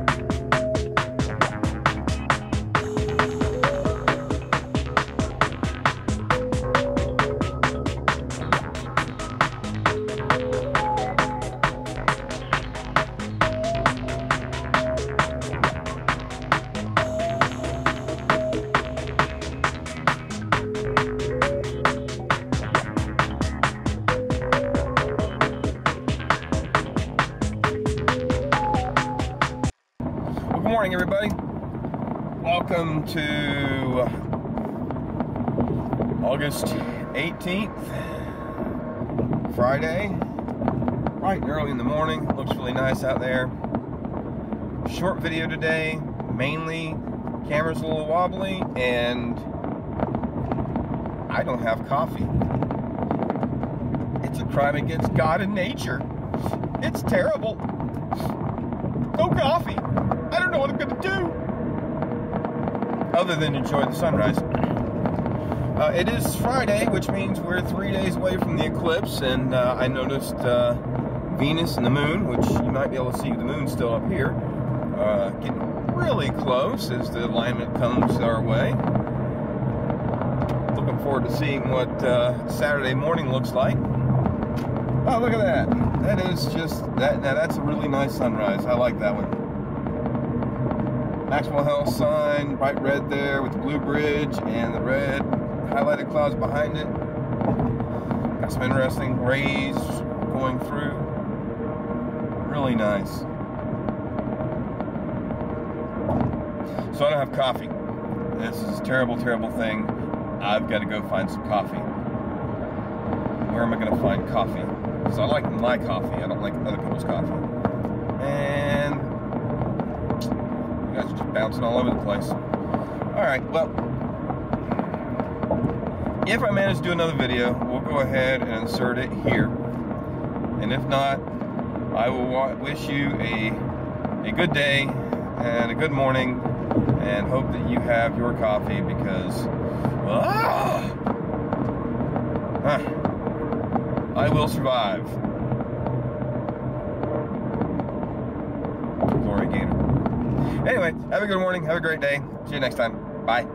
Good morning, everybody. Welcome to August 18th, Friday. right early in the morning. Looks really nice out there. Short video today. Mainly, camera's a little wobbly, and I don't have coffee. It's a crime against God and nature. It's terrible. No coffee. I don't know what I'm going to do. Other than enjoy the sunrise. Uh, it is Friday, which means we're three days away from the eclipse, and uh, I noticed uh, Venus and the moon, which you might be able to see the moon still up here, uh, getting really close as the alignment comes our way. Looking forward to seeing what uh, Saturday morning looks like. Oh, look at that. That is just, that. now that's a really nice sunrise. I like that one. Maxwell Health sign, bright red there with the blue bridge and the red highlighted clouds behind it. Got some interesting rays going through. Really nice. So I don't have coffee. This is a terrible, terrible thing. I've got to go find some coffee. Where am I going to find coffee? Because I like my coffee. I don't like other people's coffee. And you guys are just bouncing all over the place. All right, well, if I manage to do another video, we'll go ahead and insert it here. And if not, I will wish you a, a good day and a good morning and hope that you have your coffee because ah, I will survive. Anyway, have a good morning. Have a great day. See you next time. Bye.